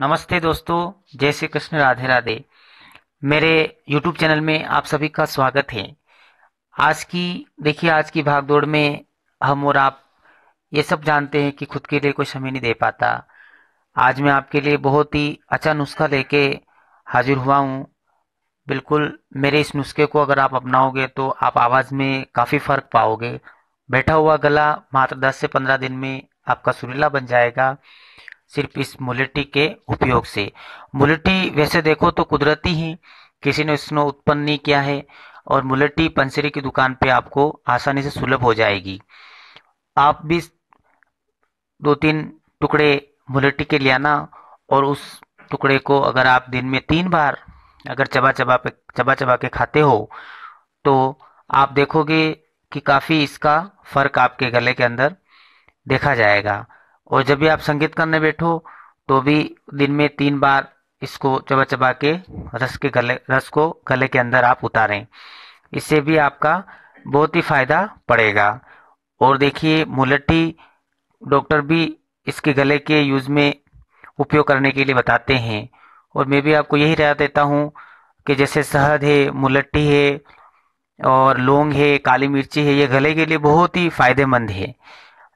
नमस्ते दोस्तों, जय श्री कृष्ण, राधे राधे। मेरे YouTube चैनल में आप सभी का स्वागत है। आज की, देखिए, आज की भागदौड़ में हम और आप ये सब जानते हैं कि खुद के लिए कोई समय नहीं दे पाता। आज मैं आपके लिए बहुत ही अच्छा नुस्खा लेके हाजिर हुआ हूँ। बिल्कुल, मेरे इस नुस्खे को अगर आप अपनाओगे तो आप आवाज़ में काफ़ी फ़र्क पाओगे। बैठा हुआ गला मात्र 10 से 15 दिन में आपका सुरीला बन जाएगा। सिर्फ़ इस मुलेटी के उपयोग से। मुलेटी वैसे देखो तो कुदरती ही, किसी ने इसको उत्पन्न नहीं किया है और मुलेटी पंसरी की दुकान पे आपको आसानी से सुलभ हो जाएगी। आप भी दो तीन टुकड़े मुलेटी के ले आना और उस टुकड़े को अगर आप दिन में तीन बार अगर चबा चबा पे चबा चबा के खाते हो तो आप देखोगे कि काफ़ी इसका फ़र्क आपके गले के अंदर देखा जाएगा। और जब भी आप संगीत करने बैठो तो भी दिन में तीन बार इसको चबा चबा के रस के गले, रस को गले के अंदर आप उतारें। इससे भी आपका बहुत ही फ़ायदा पड़ेगा। और देखिए, मुलट्टी डॉक्टर भी इसके गले के यूज़ में उपयोग करने के लिए बताते हैं। और मैं भी आपको यही राय देता हूँ कि जैसे शहद है, मुलट्टी है और लौंग है, काली मिर्ची है, ये गले के लिए बहुत ही फ़ायदेमंद है।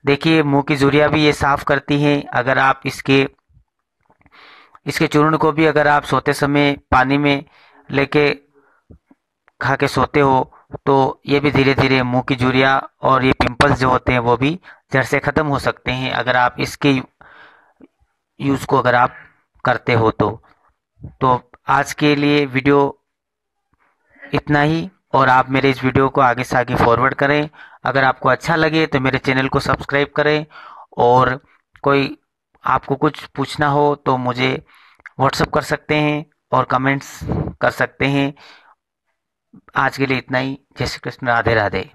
देखिए, मुँह की जुरिया भी ये साफ़ करती हैं। अगर आप इसके इसके चूर्ण को भी अगर आप सोते समय पानी में लेके खा के सोते हो तो ये भी धीरे धीरे मुँह की जुरिया और ये पिंपल्स जो होते हैं, वो भी जड़ से ख़त्म हो सकते हैं। अगर आप इसके यूज़ को अगर आप करते हो तो तो आज के लिए वीडियो इतना ही। और आप मेरे इस वीडियो को आगे से आगे फॉरवर्ड करें। अगर आपको अच्छा लगे तो मेरे चैनल को सब्सक्राइब करें और कोई आपको कुछ पूछना हो तो मुझे व्हाट्सअप कर सकते हैं और कमेंट्स कर सकते हैं। आज के लिए इतना ही। जय श्री कृष्ण। राधे राधे